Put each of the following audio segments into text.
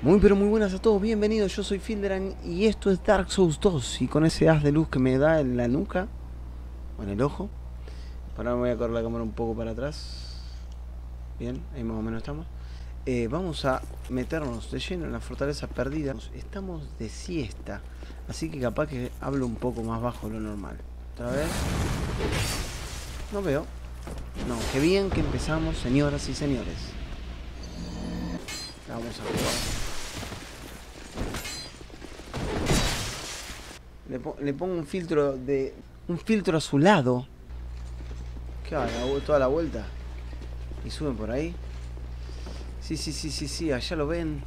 Muy pero muy buenas a todos, bienvenidos, yo soy Filderan y esto es Dark Souls 2 y con ese haz de luz que me da en la nuca o en el ojo ahora me voy a correr la cámara un poco para atrás. Bien, ahí más o menos estamos. Eh, vamos a meternos de lleno en la fortaleza perdida. Estamos de siesta así que capaz que hablo un poco más bajo de lo normal. Otra vez. No veo. No, qué bien que empezamos señoras y señores. Vamos a jugar Le, pongo un filtro de. Un filtro azulado. ¿Qué va? Toda la vuelta. Y suben por ahí. Sí, sí, sí, sí, sí. Allá lo ven.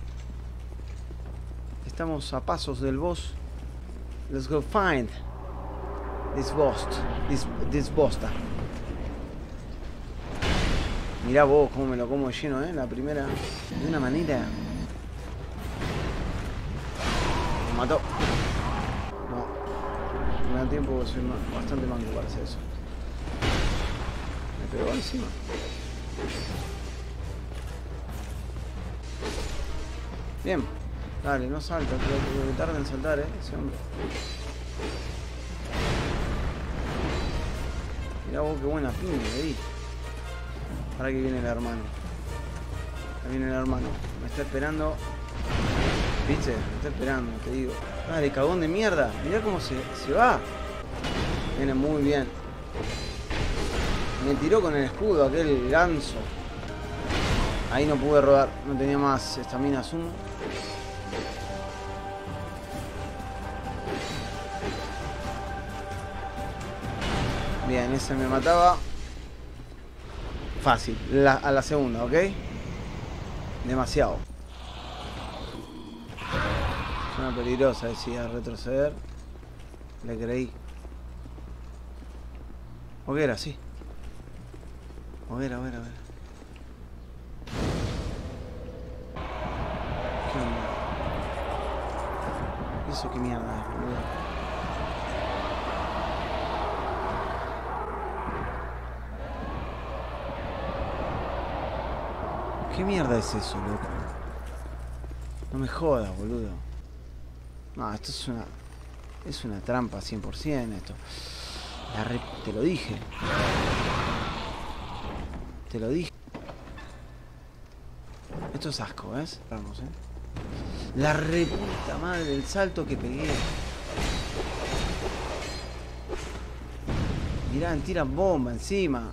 Estamos a pasos del boss. Let's go find this boss. This, this bosta. Mirá vos cómo me lo como lleno, ¿eh? La primera. De una manera. Me mató tiempo, soy bastante manco para eso. Me pegó encima. Bien, dale, no salta, que tarda en saltar, eh, ese hombre. Mirá vos qué buena piña le di. Para que viene el hermano. Viene el hermano. Me está esperando. ¿Viste? Me está esperando, te digo. Dale, cagón de mierda. Mirá cómo se, se va. Viene muy bien. Me tiró con el escudo aquel ganso. Ahí no pude rodar. No tenía más estamina sumo. Bien, ese me mataba. Fácil. a la segunda, ¿ok? Demasiado una peligrosa, decía retroceder. Le creí. Hoguera, sí. Hoguera, hoguera, hoguera. ¿Qué onda? ¿Eso qué mierda es, boludo? ¿Qué mierda es eso, loco? No me jodas, boludo. No, esto es una... Es una trampa 100% esto. te lo dije. Te lo dije. Esto es asco, ¿ves? Vamos, ¿eh? La reputa madre del salto que pegué. Mirá, tiran bomba encima.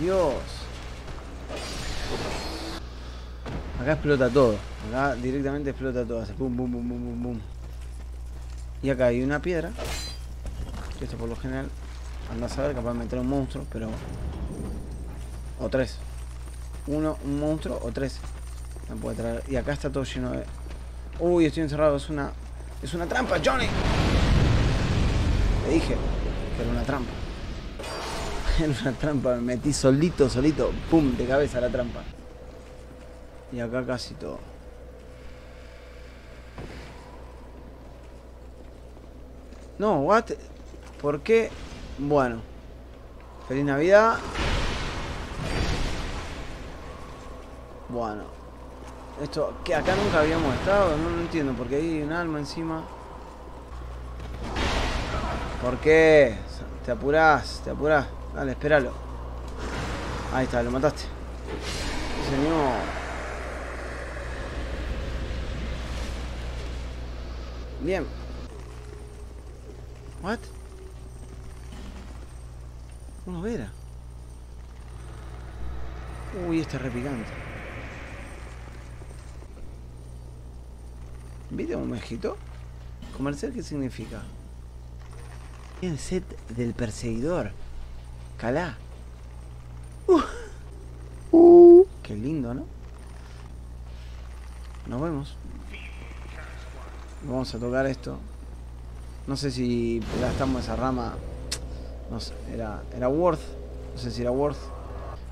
Dios. Acá explota todo. Acá directamente explota todo. Hace pum, pum, pum, pum, pum, Y acá hay una piedra. esto por lo general anda a saber, capaz de meter un monstruo, pero... O tres. Uno, un monstruo o tres. No puede traer. Y acá está todo lleno de... Uy, estoy encerrado. Es una... Es una trampa, Johnny. Le dije que era una trampa. Era una trampa. Me metí solito, solito. Pum, de cabeza la trampa. Y acá casi todo. No, what? ¿Por qué? Bueno. Feliz Navidad. Bueno. Esto, que acá nunca habíamos estado, no, no entiendo, porque hay un alma encima. ¿Por qué? Te apurás, te apurás. Dale, espéralo. Ahí está, lo mataste. señor. Bien. What? Una vera. Uy, este es repicante. ¿Viste un mejito? ¿Comercial qué significa? El set del perseguidor. Calá. Uh. Uh. Qué lindo, ¿no? Nos vemos. Vamos a tocar esto. No sé si gastamos esa rama. No sé, era, era Worth. No sé si era Worth.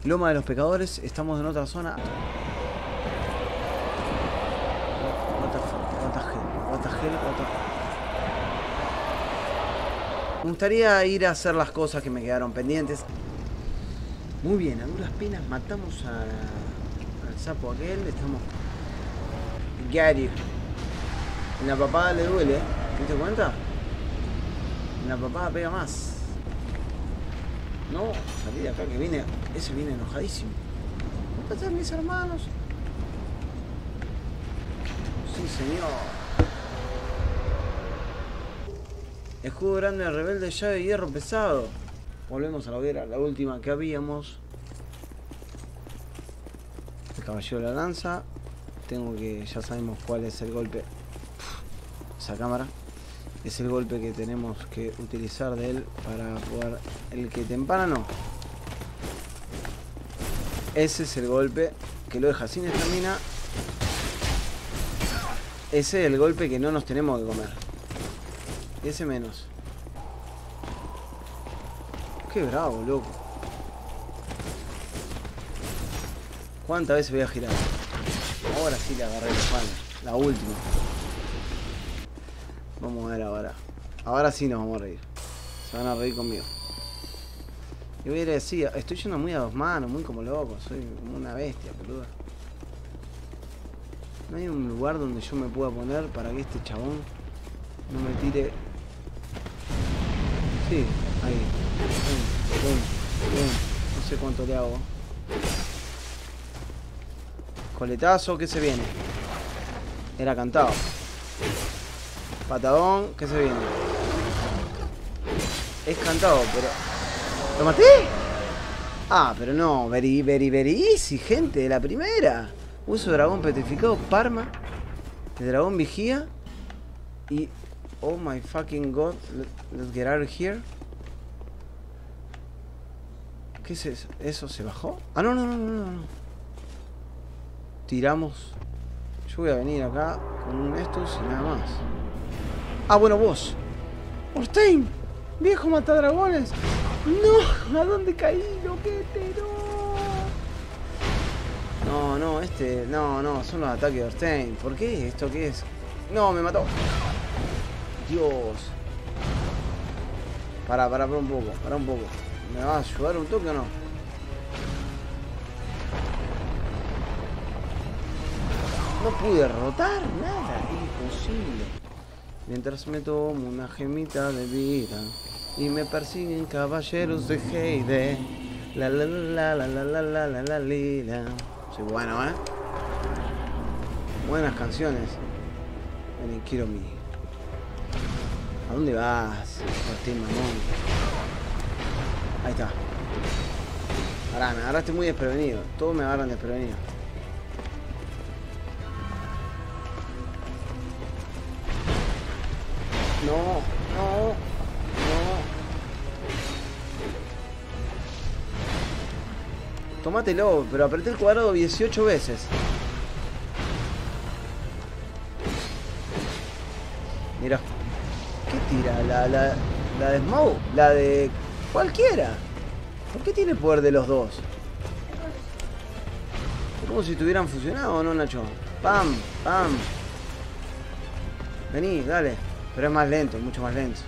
Loma de los Pecadores, estamos en otra zona. Me gustaría ir a hacer las cosas que me quedaron pendientes. Muy bien, a duras penas matamos a, al sapo aquel. Estamos you. En la papada le duele, ¿te diste cuenta? La papada pega más. No, salí de acá que viene. Ese viene enojadísimo. ¿Dónde están mis hermanos? Sí, señor. Escudo grande rebelde, llave de hierro pesado. Volvemos a la hoguera, la última que habíamos. El caballero de la lanza. Tengo que, ya sabemos cuál es el golpe. Esa cámara. Es el golpe que tenemos que utilizar de él para poder... El que te empana no. Ese es el golpe que lo deja sin estamina. Ese es el golpe que no nos tenemos que comer. Ese menos. Qué bravo, loco. ¿Cuántas veces voy a girar? Ahora sí le agarré la mano. La última. Vamos a ver ahora. Ahora sí nos vamos a reír. Se van a reír conmigo. Y voy a decir, estoy yendo muy a dos manos, muy como loco. Soy como una bestia, peluda. No hay un lugar donde yo me pueda poner para que este chabón no me tire. Sí, ahí. No sé cuánto le hago. Coletazo, ¿qué se viene? Era cantado. Patadón, ¿qué se viene? Es cantado, pero... ¿Lo maté? Ah, pero no, very, very, very easy, gente, la primera. Uso dragón petrificado, Parma. De dragón vigía. Y... Oh my fucking god. Let's get out of here. ¿Qué es eso? ¿Eso se bajó? Ah, no, no, no, no, no. Tiramos. Yo voy a venir acá con un estos y nada más. Ah, bueno, vos. Orstein, viejo matadragones. No, ¿a dónde caí, loquete? No. No, no, este. No, no, son los ataques de Orstein. ¿Por qué? ¿Esto qué es? No, me mató. Dios. Para, para, para un poco, para un poco. ¿Me va a ayudar un toque o no? No pude derrotar nada, imposible. Mientras me tomo una gemita de vida y me persiguen caballeros de Heide. La la la la la la la la la la Soy bueno, ¿eh? Buenas canciones. Vení, quiero mi. ¿A dónde vas? Martín Mamón. Ahí está. Pará, me agarraste muy desprevenido. Todos me agarran desprevenido. No, no, no. Tómatelo, pero apreté el cuadrado 18 veces. Mira. ¿Qué tira? La, la, la de Smoke. La de cualquiera. ¿Por qué tiene poder de los dos? Es como si estuvieran fusionados, ¿no, Nacho? Pam, pam. Vení, dale. Pero es más lento, mucho más lento.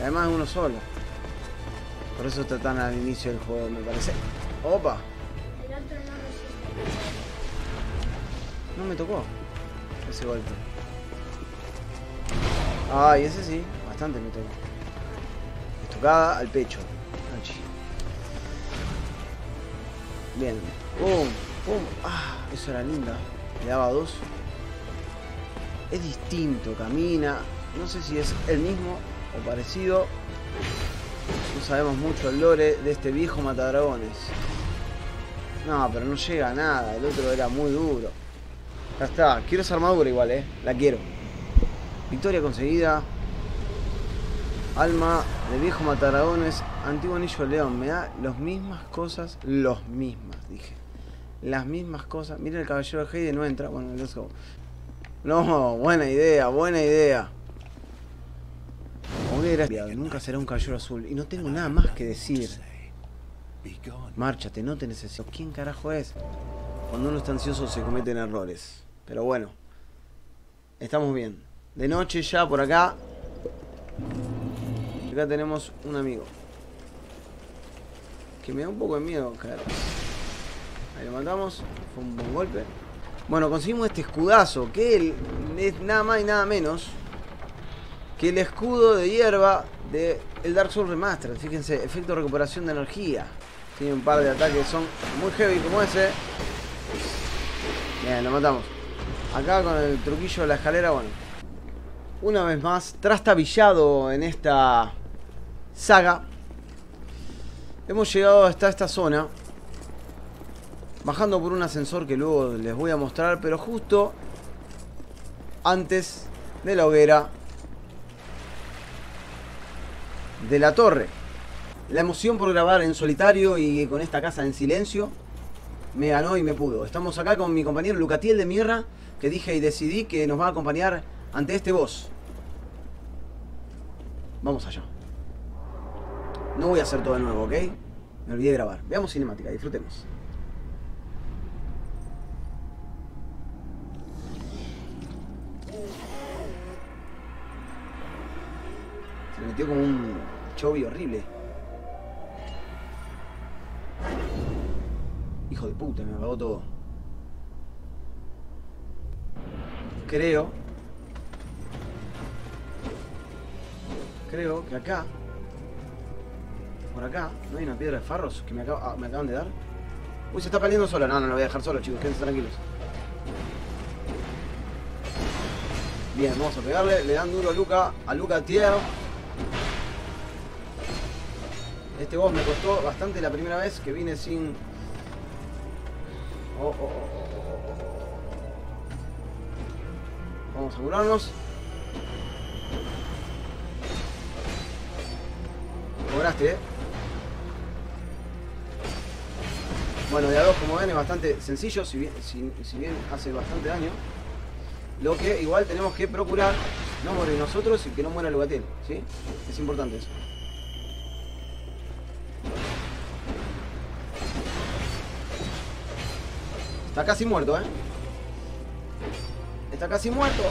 Además es uno solo. Por eso está tan al inicio del juego, me parece. ¡Opa! No me tocó ese golpe. Ay, ese sí, bastante me tocó. Estocada al pecho. Bien. ¡Pum! ¡Pum! ¡Ah! Eso era linda. Le daba dos. Es distinto, camina. No sé si es el mismo o parecido. No sabemos mucho el lore de este viejo matadragones. No, pero no llega a nada. El otro era muy duro. Ya está. Quiero esa armadura igual, eh. La quiero. Victoria conseguida. Alma de viejo matadragones. Antiguo anillo león. Me da las mismas cosas. Los mismas, dije. Las mismas cosas. Mira el caballero de Heide no entra. Bueno, let's go. No, buena idea, buena idea. Nunca será un caballero azul. Y no tengo nada más que decir. Márchate, no te necesito. ¿Quién carajo es? Cuando uno está ansioso se cometen errores. Pero bueno. Estamos bien. De noche ya por acá. Acá tenemos un amigo. Que me da un poco de miedo, claro. Ahí lo matamos. Fue un buen golpe. Bueno, conseguimos este escudazo, que es nada más y nada menos que el escudo de hierba de el Dark Souls Remastered. Fíjense, efecto de recuperación de energía. Tiene un par de ataques que son muy heavy como ese. Bien, lo matamos. Acá con el truquillo de la escalera, bueno. Una vez más, trastabillado en esta saga. Hemos llegado hasta esta zona. Bajando por un ascensor que luego les voy a mostrar. Pero justo antes de la hoguera de la torre. La emoción por grabar en solitario y con esta casa en silencio me ganó y me pudo. Estamos acá con mi compañero Lucatiel de Mierra, que dije y decidí que nos va a acompañar ante este boss. Vamos allá. No voy a hacer todo de nuevo, ¿ok? Me olvidé de grabar. Veamos cinemática, disfrutemos. Se me metió como un chovi horrible. Hijo de puta, me apagó todo. Creo. Creo que acá. Por acá. ¿No hay una piedra de farros que me, ah, acaban de dar? Uy, se está peleando sola. No, no, lo voy a dejar solo, chicos. Quédense tranquilos. Bien, vamos a pegarle. Le dan duro a Luca. A Luca Tier. Este boss me costó bastante la primera vez que vine sin... Oh, oh, oh. Vamos a curarnos. Lograste, eh. Bueno, de a dos, como ven, es bastante sencillo, si bien, hace bastante daño. Lo que igual tenemos que procurar no morir nosotros y que no muera el Lugatel, ¿sí? Es importante eso. Está casi muerto, ¿eh? Está casi muerto.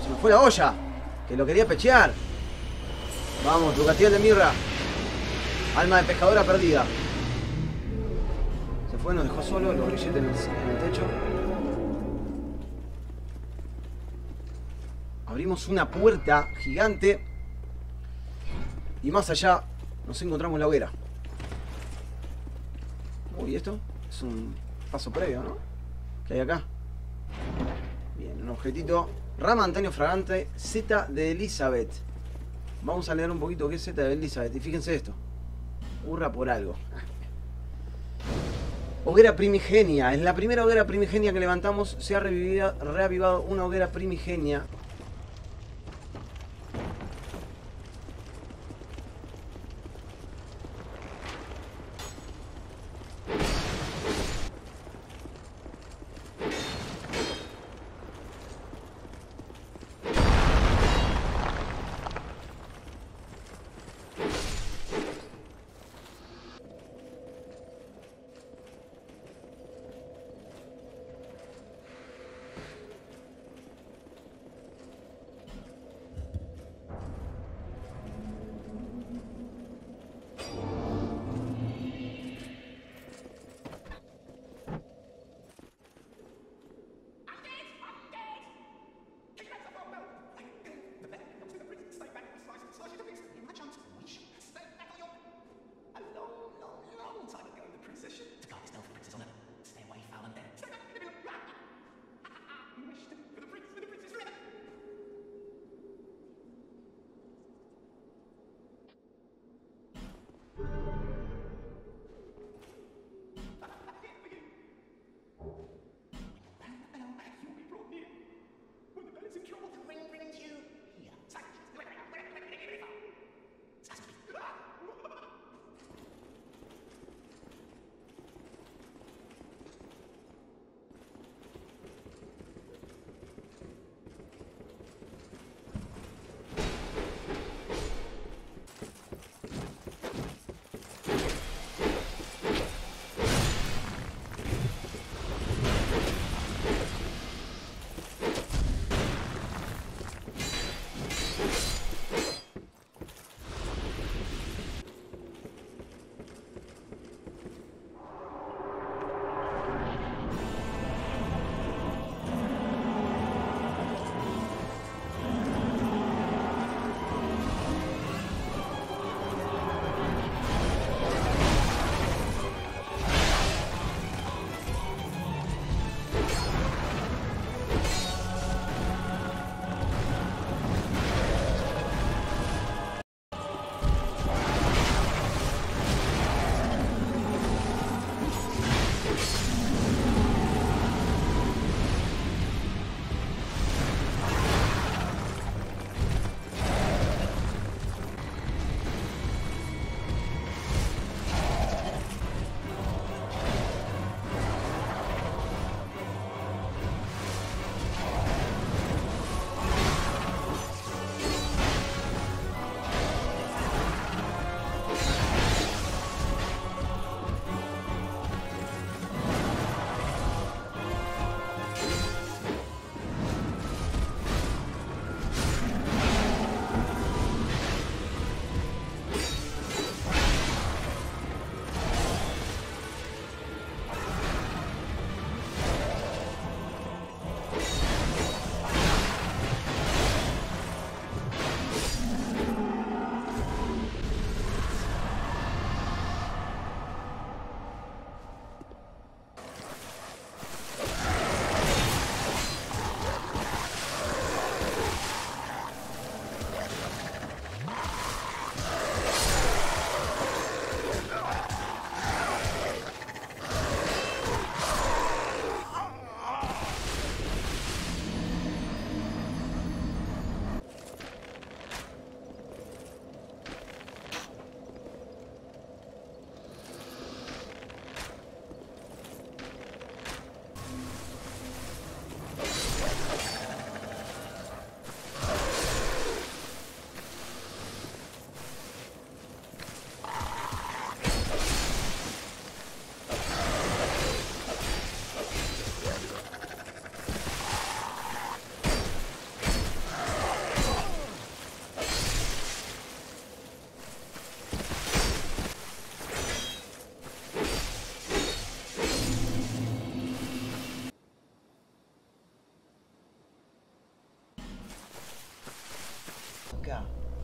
Se me fue la olla. Que lo quería pechear. Vamos, Lucatiel de Mirra. Alma de pescadora perdida. Se fue, nos dejó solo los grilletes en en el techo. Abrimos una puerta gigante. Y más allá nos encontramos la hoguera. Uy, ¿esto? Es un paso previo, ¿no? ¿Qué hay acá? Bien, un objetito. Rama Antonio Fragante, Z de Elizabeth. Vamos a leer un poquito qué es Z de Elizabeth. Y fíjense esto. Hurra por algo. Hoguera primigenia. En la primera hoguera primigenia que levantamos se ha revivido- reavivado una hoguera primigenia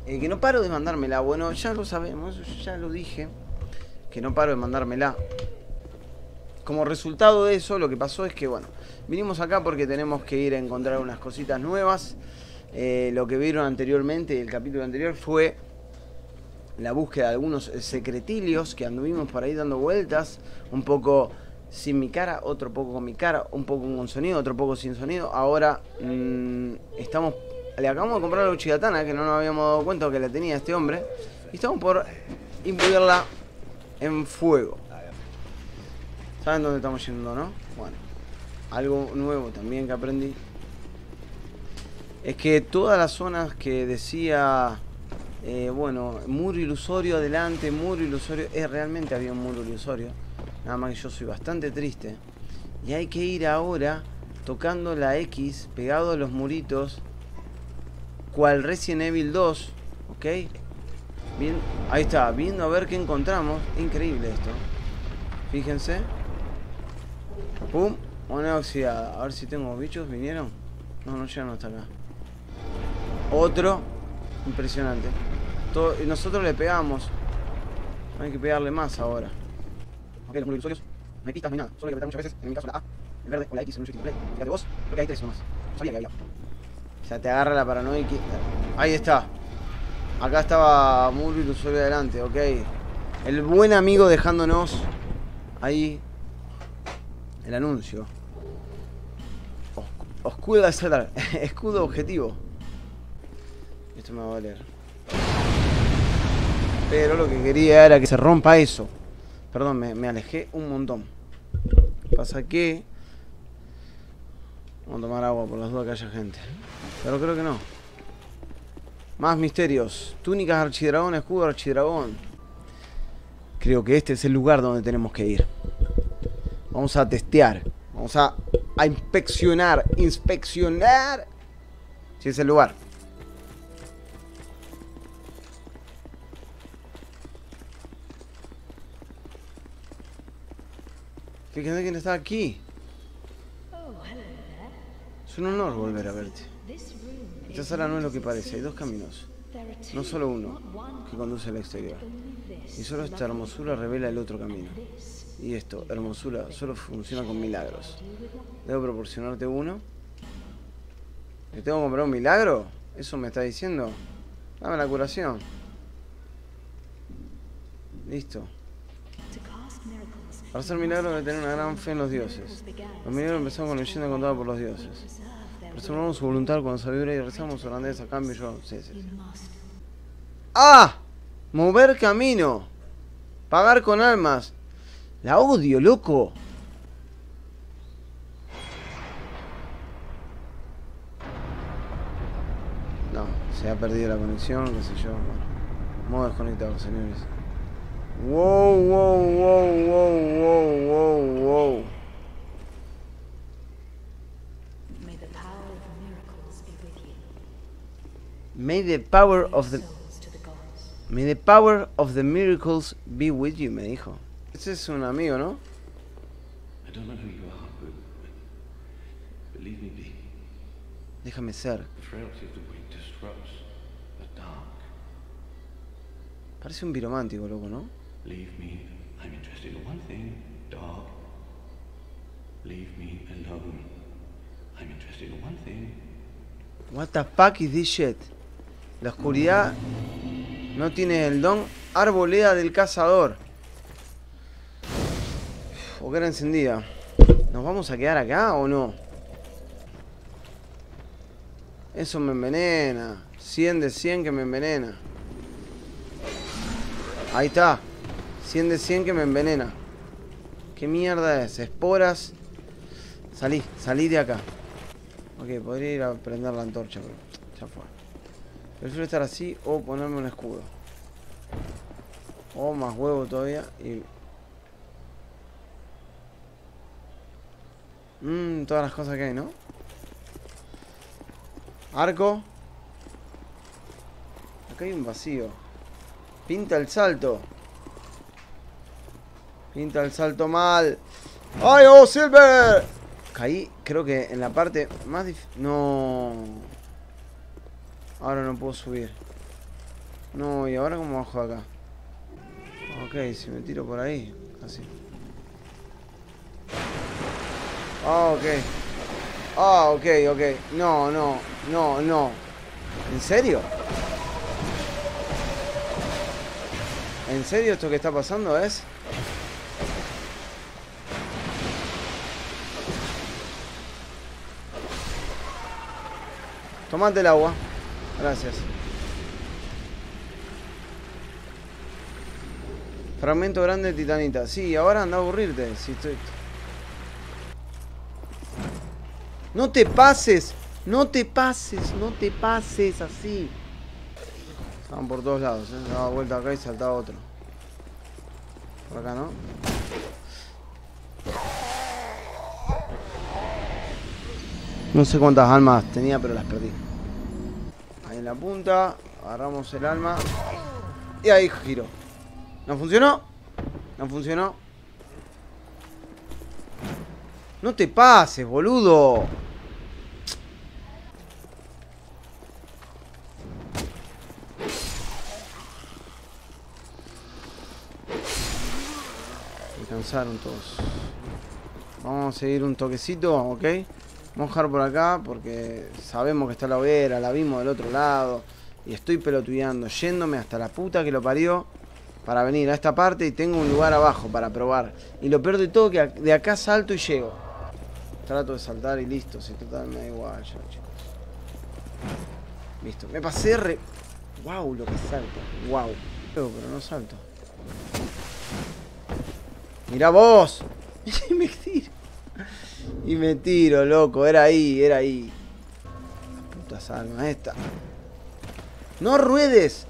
Eh, que no paro de mandármela. Bueno, ya lo sabemos, ya lo dije. Que no paro de mandármela. Como resultado de eso, lo que pasó es que, bueno, vinimos acá porque tenemos que ir a encontrar unas cositas nuevas. Eh, lo que vieron anteriormente, el capítulo anterior, fue la búsqueda de algunos secretilios que anduvimos por ahí dando vueltas. Un poco sin mi cara, otro poco con mi cara, un poco con sonido, otro poco sin sonido. Ahora mmm, estamos. Le acabamos de comprar la Uchigatana, que no nos habíamos dado cuenta que la tenía este hombre. Y estamos por imbuirla en fuego. ¿Saben dónde estamos yendo, no? Bueno, algo nuevo también que aprendí. Es que todas las zonas que decía, eh, bueno, muro ilusorio adelante, muro ilusorio, eh, realmente había un muro ilusorio Nada más que yo soy bastante triste. Y hay que ir ahora tocando la X pegado a los muritos. Cual Resident Evil 2. ¿Ok? Bien, ahí está, viendo a ver qué encontramos. Increíble esto. Fíjense. Pum. Moneda oxidada. A ver si tengo bichos. ¿Vinieron? No, no llegaron hasta acá. Otro. Impresionante. Todo, nosotros le pegamos. Hay que pegarle más ahora. Ok, los usuarios, no hay pistas, no hay nada. Solo hay que apretar muchas veces, en mi caso la A, el verde o la X en un play. Fíjate vos, creo que hay tres nomás. No sabía que había. Sea, te agarra la paranoia. Ahí está. Acá estaba Muro usuario adelante, ok. El buen amigo dejándonos ahí el anuncio. Oscudo escudo objetivo. Esto me va a valer. Pero lo que quería era que se rompa eso. Perdón, me, alejé un montón. Pasa que... Vamos a tomar agua por las dudas que haya gente. Pero creo que no. Más misterios. Túnicas archidragón, escudo archidragón. Creo que este es el lugar donde tenemos que ir. Vamos a testear. Vamos a, a inspeccionar. Inspeccionar. Si es el lugar. Fíjense quién está aquí. Es un honor volver a verte. Esta sala no es lo que parece, hay dos caminos. No solo uno, que conduce al exterior. Y solo esta hermosura revela el otro camino. Y esto, hermosura, solo funciona con milagros. ¿Debo proporcionarte uno? ¿Le tengo que comprar un milagro? ¿Eso me está diciendo? Dame la curación. Listo. Para hacer milagros de tener una gran fe en los dioses. Los milagros empezaron con leyenda contada por los dioses. Reservamos su voluntad con sabiduría y rezamos holandés a cambio yo. Sí, sí, ¡Ah! Mover camino. Pagar con almas. La odio, loco. No, se ha perdido la conexión, qué sé yo. modo desconectado, señores. Wow, wow, wow, wow, wow, wow, wow. May the power of the May the power of the miracles be with you, me dijo. Ese es un amigo, ¿no? I don't know who you are, but, leave me be. Déjame ser. The frailty of the weak disrupts the dark. Parece un viromántico, loco, ¿no? Leave me. I'm interested in one thing, dog. Leave me alone. I'm interested in one thing. What the fuck is this shit? La oscuridad no tiene el don arboleda del cazador. Hoguera encendida. ¿Nos vamos a quedar acá o no? Eso me envenena. 100 de 100 que me envenena. Ahí está. 100 de 100 que me envenena. ¿Qué mierda es? Esporas. Salí, salí de acá. Ok, podría ir a prender la antorcha, pero ya fue. Prefiero estar así o ponerme un escudo. O más huevo todavía y... Mmm, todas las cosas que hay, ¿no? Arco. Acá hay un vacío. Pinta el salto. Pinta el salto mal. ¡Ay, oh, Silver! Caí, creo que en la parte más difícil. No. Ahora no puedo subir. No, ¿y ahora cómo bajo acá? Ok, si me tiro por ahí, así. Ah, ok. Ah, ok, ok. No, no, no, no. ¿En serio? ¿En serio esto que está pasando es? Tomate el agua. Gracias. Fragmento grande de titanita. Sí, ahora anda a aburrirte. Si estoy... No te pases. No te pases. No te pases así. Estaban por todos lados. ¿eh? Daba vuelta acá y saltaba otro. Por acá, ¿no? No sé cuántas almas tenía, pero las perdí. La punta. Agarramos el alma. Y ahí giro. ¿No funcionó? No funcionó. No te pases, boludo. Se cansaron todos. Vamos a seguir un toquecito, ¿ok? Vamos a dejar por acá porque sabemos que está la hoguera, la vimos del otro lado. Y estoy pelotudeando, yéndome hasta la puta que lo parió para venir a esta parte y tengo un lugar abajo para probar. Y lo peor de todo que de acá salto y llego. Trato de saltar y listo, si total me da igual ya. Listo, me pasé re... Wow, lo que salto. Wow. Pero, no salto. Mira vos. Me tiro. Y me tiro, loco. Era ahí, era ahí. La puta salma esta. No ruedes.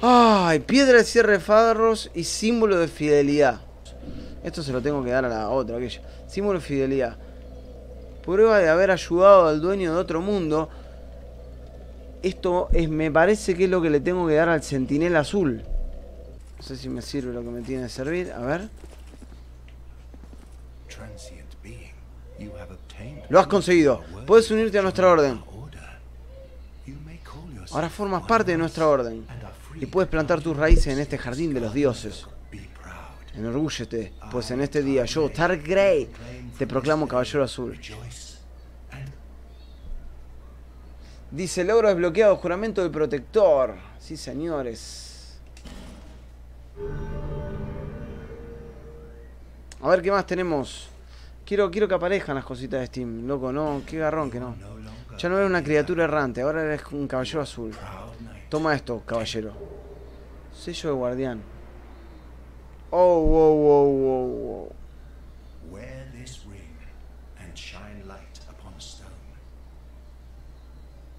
Ay, piedra de cierre de farros y símbolo de fidelidad. Esto se lo tengo que dar a la otra, aquella. Símbolo de fidelidad. Prueba de haber ayudado al dueño de otro mundo. Esto es, me parece que es lo que le tengo que dar al centinela azul. No sé si me sirve lo que me tiene que servir. A ver. Lo has conseguido. Puedes unirte a nuestra orden. Ahora formas parte de nuestra orden. Y puedes plantar tus raíces en este jardín de los dioses. Enorgúllete, pues en este día yo, Tark Grey, te proclamo caballero azul. Dice, logro desbloqueado, juramento del protector. Sí, señores. A ver qué más tenemos. Quiero, quiero que aparezcan las cositas de Steam, loco, no, qué garrón que no. Ya no eres una criatura errante, ahora eres un caballero azul. Toma esto, caballero. Sello de guardián. Oh, wow, wow, wow, wow.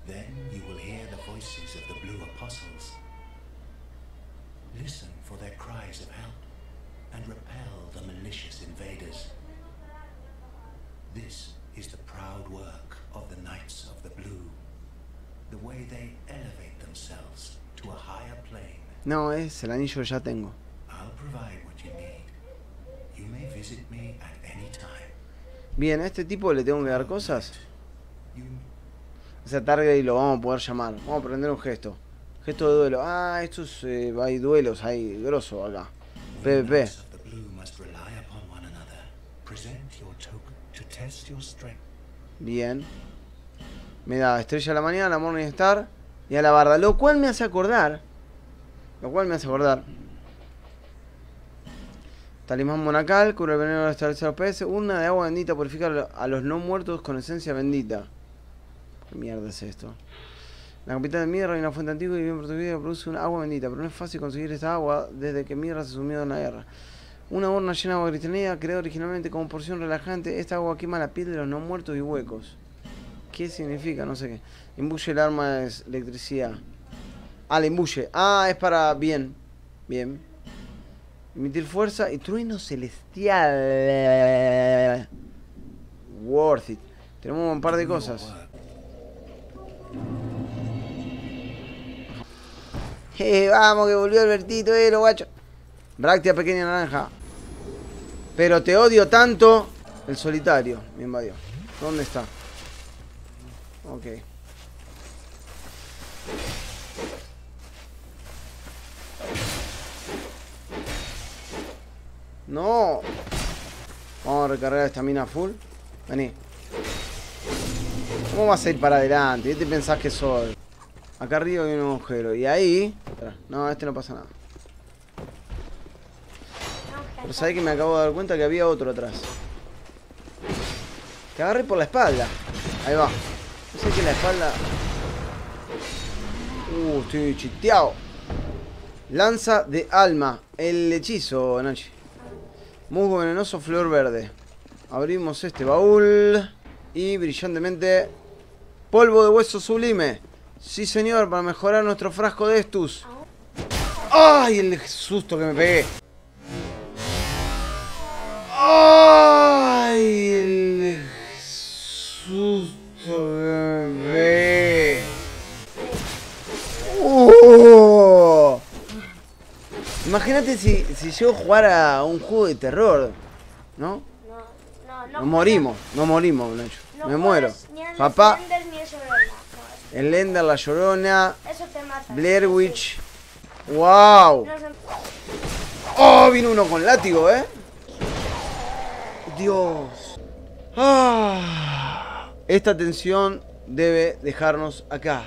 Then you will hear the voices of the blue apostles. Listen for their cries of help and repel the malicious invaders. This is the proud work of the Knights of the Blue. The way they elevate themselves to a higher plane. No, es el anillo que ya tengo. I'll provide what you need. You may visit me at any time. Bien, a este tipo le tengo que dar cosas. O sea, Target lo vamos a poder llamar. Vamos a aprender un gesto. Gesto de duelo. Ah, estos eh, hay duelos ahí, grosso acá. PvP. Bien. Me da Estrella de la Mañana, Morning Star y a la barda. Lo cual me hace acordar. Lo cual me hace acordar. Talismán monacal, cubre el veneno de los peces. Una de agua bendita purifica a los no muertos con esencia bendita. ¿Qué mierda es esto? La capital de Mirra hay una fuente antigua y bien protegida produce una agua bendita, pero no es fácil conseguir esta agua desde que Mirra se sumió en la guerra. Una urna llena de agua cristalina, creada originalmente como porción relajante, esta agua quema la piel de los no muertos y huecos. ¿Qué significa? No sé qué. Imbuye el arma de electricidad. Ah, la imbuye. Ah, es para... Bien. Bien. Emitir fuerza y trueno celestial. Worth it. Tenemos un par de cosas. Eh, vamos, que volvió Albertito, eh, lo guacho. Bractia pequeña naranja. Pero te odio tanto. El solitario me invadió. ¿Dónde está? Ok. No. Vamos a recargar esta mina full. Vení. ¿Cómo vas a ir para adelante? ¿Qué te pensás que soy? Acá arriba hay un agujero. Y ahí... No, este no pasa nada. Pero sabés que me acabo de dar cuenta que había otro atrás. Te agarré por la espalda. Ahí va. No sé que la espalda... Uh, estoy chiteado. Lanza de alma. El hechizo, Nachi. Musgo venenoso, flor verde. Abrimos este baúl. Y brillantemente... Polvo de hueso sublime. Sí, señor, para mejorar nuestro frasco de estus. ¡Ay! El susto que me pegué. ¡Ay! El susto pegué. ¡Uh! Imagínate si, si yo jugara un juego de terror, ¿no? No, no, no. Nos morimos, no morimos, no me muero. ni Papá, ni. No, el Ender, la Llorona, eso te mata. Blair Witch. ¡Wow! No sé- ¡Oh! Vino uno con látigo, ¿eh? Dios. Ah. Esta tensión debe dejarnos acá.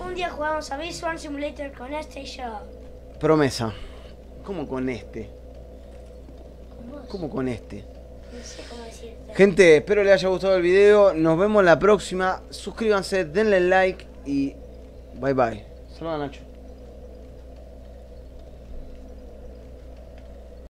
Un día jugamos a Visual Simulator con este y yo. Promesa. ¿Cómo con este? ¿Cómo con este? No sé cómo decirte. Gente, espero les haya gustado el video. Nos vemos la próxima. Suscríbanse, denle like y bye bye. Saludos Nacho.